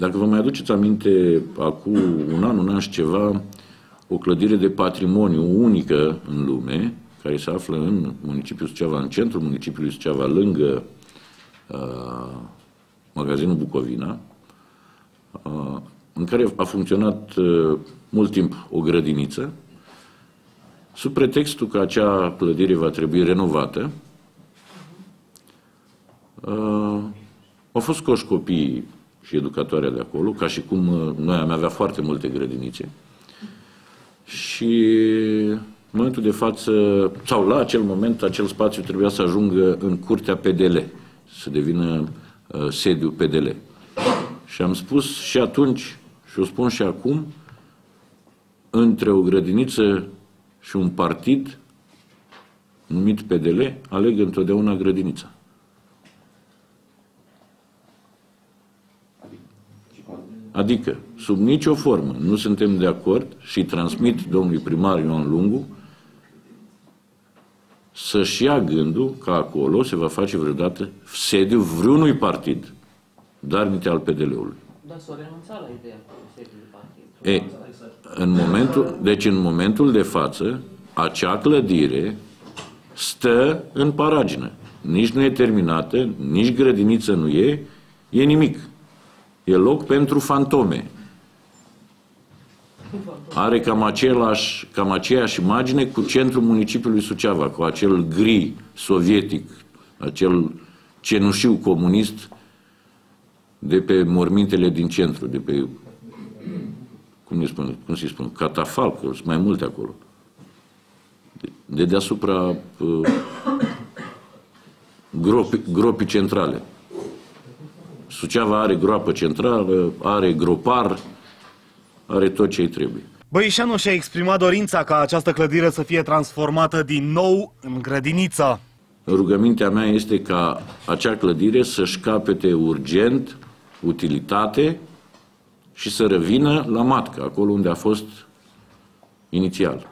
Dacă vă mai aduceți aminte, acum un an, un an și ceva, o clădire de patrimoniu unică în lume, care se află în municipiul Suceava, în centrul municipiului Suceava, lângă uh, magazinul Bucovina, uh, în care a funcționat uh, mult timp o grădiniță, sub pretextul că acea clădire va trebui renovată, uh, au fost scoși copiii și educatoarea de acolo, ca și cum uh, noi am avea foarte multe grădinițe. Și în momentul de față, sau la acel moment, acel spațiu trebuia să ajungă în curtea PDL, să devină uh, sediu PDL. Și am spus și atunci, și o spun și acum, între o grădiniță și un partid numit PDL, aleg întotdeauna grădinița. Adică, sub nicio formă, nu suntem de acord și transmit domnului primar Ioan Lungu să-și ia gândul că acolo se va face vreodată sediu vreunui partid, dar nici al PDL-ului. Dar s-o renunța la ideea sediului partid. E, în momentul, deci în momentul de față, acea clădire stă în paragină. Nici nu e terminată, nici grădiniță nu e, e nimic. E loc pentru fantome. Are cam, același, cam aceeași imagine cu centrul municipiului Suceava, cu acel gri sovietic, acel cenușiu comunist de pe mormintele din centru, de pe, cum, spun, cum se spun, catafalc, sunt mai multe acolo. De, de deasupra uh, gropi, gropii centrale. Suceava are groapă centrală, are gropar, are tot ce îi trebuie. Băișanu și-a exprimat dorința ca această clădire să fie transformată din nou în grădiniță. Rugămintea mea este ca acea clădire să-și capete urgent utilitate și să revină la matcă, acolo unde a fost inițial.